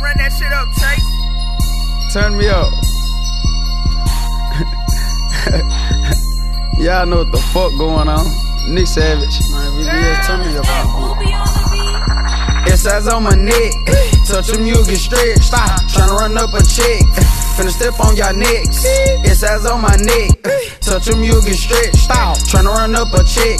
run that shit up, Chase. Turn me up. Y'all know what the fuck going on. Nick Savage. Man, VVS, turn me up. It's eyes on my neck. Touch them, you get stretched. Stop. Tryna run up a check. Finna step on y'all necks. It's eyes on my neck. Touch them, you get stretched. Stop. Tryna run up a check.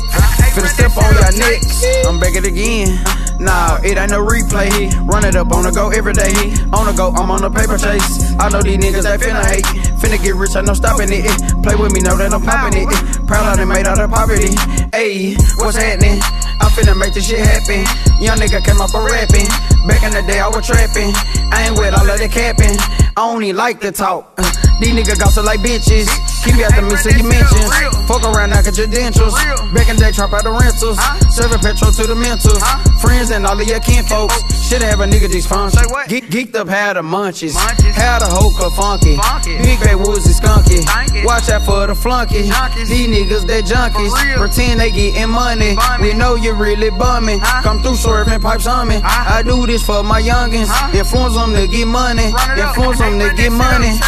Finna step on y'all necks. I'm back it again. Nah, it ain't no replay. he Run it up on the go every day. he On the go, I'm on the paper chase. I know these niggas they finna hate. Finna get rich, I no stopping it. Play with me, know that I'm popping it. Proud I done made out of poverty. Ayy, what's happening? I'm finna make this shit happen. Young nigga came up for rapping. Back in the day, I was trapping. I ain't with all of the capping. I only like to talk. Uh, These niggas gossip like bitches. Keep you after me, so you mentions. Fuck around, knock at your dentures. Back in day, trap out the rentals. Serving petrol to the mental. Friends and all of your kin folks. Should have a nigga dysfunction. Ge- geeked up, had the munchies. Had a hoe club funky. Big Bay Woods is skunky. Watch out for the flunky. These niggas, they junkies. Pretend they getting money. We know you really bumming. Come through swerving pipes on me. I do this for my youngins. Influence them to get money. Influence them to get money.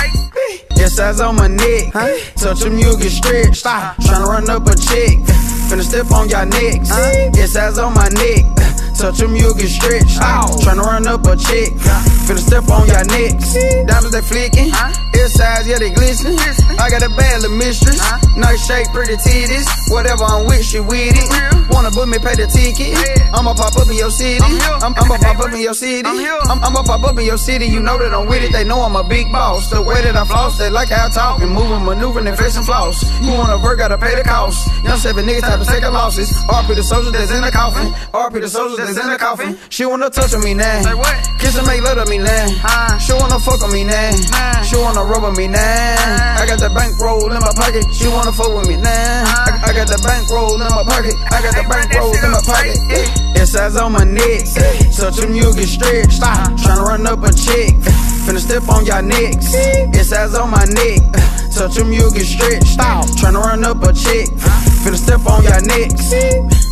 Yes, eyes on my neck. Huh? Touch them, you get stretched. Stop. Tryna run up a check. Finna step on y'all necks. Yes, eyes on my neck. Touch them, you get stretched. Tryna run up a check. Finna step on y'all necks. Diamonds they flicking. Ear size, yeah, they glisten. I got a bad little mistress. Nice shape, pretty titties. Whatever I'm with, she with it. Wanna book me, pay the ticket. I'ma pop up in your city. I'm, I'ma pop up in your city. I'm, I'ma pop up in your city. You know that I'm with it. They know I'm a big boss. The way that I floss, they like how I talk and moving, maneuvering, and facing floss. You wanna work, gotta pay the cost. Young seven niggas type of second losses. RP the soldiers that's in the coffin. RP the soldiers that's in the coffin. She wanna touch on me now. Say what? Kiss and make love to me now. She wanna fuck on me now. She wanna rub on me now. I got the bankroll in my pocket. She wanna fuck with me now. I, I got the bankroll in my pocket. I got the bankroll in my pocket. It's eyes on my neck. Touch them, you get stretched. Stop. Tryna run up a check. Finna step on y'all necks. It's eyes on my neck. Touch them, you get stretched. Stop. Tryna run up a check. Finna step on y'all necks.